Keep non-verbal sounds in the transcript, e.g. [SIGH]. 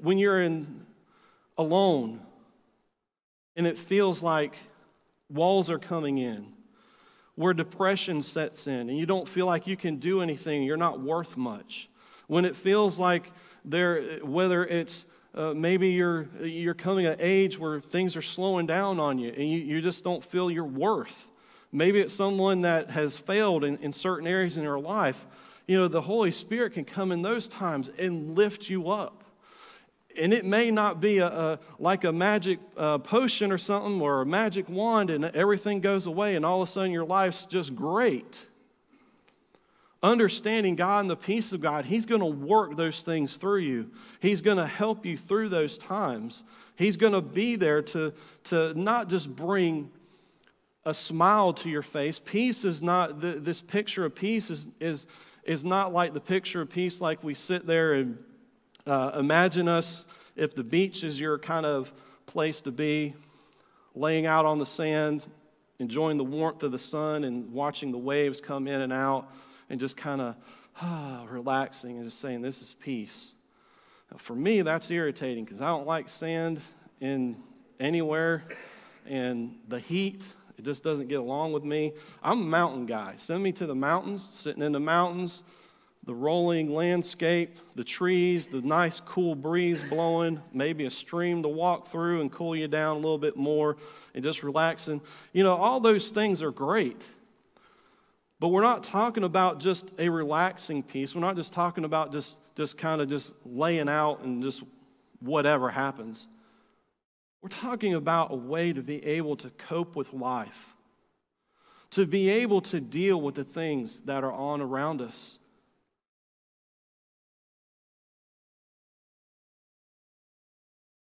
when you're in alone and it feels like walls are coming in, where depression sets in and you don't feel like you can do anything, you're not worth much. When it feels like there, whether it's uh, maybe you're, you're coming at age where things are slowing down on you and you, you just don't feel your worth. Maybe it's someone that has failed in, in certain areas in your life. You know, the Holy Spirit can come in those times and lift you up. And it may not be a, a like a magic uh, potion or something or a magic wand and everything goes away and all of a sudden your life's just great understanding God and the peace of God, He's going to work those things through you. He's going to help you through those times. He's going to be there to, to not just bring a smile to your face. Peace is not, this picture of peace is, is, is not like the picture of peace like we sit there and uh, imagine us if the beach is your kind of place to be, laying out on the sand, enjoying the warmth of the sun and watching the waves come in and out and just kind of [SIGHS] ah, relaxing and just saying, This is peace. Now, for me, that's irritating because I don't like sand in anywhere and the heat. It just doesn't get along with me. I'm a mountain guy. Send me to the mountains, sitting in the mountains, the rolling landscape, the trees, the nice cool breeze blowing, maybe a stream to walk through and cool you down a little bit more, and just relaxing. You know, all those things are great. But we're not talking about just a relaxing peace. We're not just talking about just, just kind of just laying out and just whatever happens. We're talking about a way to be able to cope with life, to be able to deal with the things that are on around us.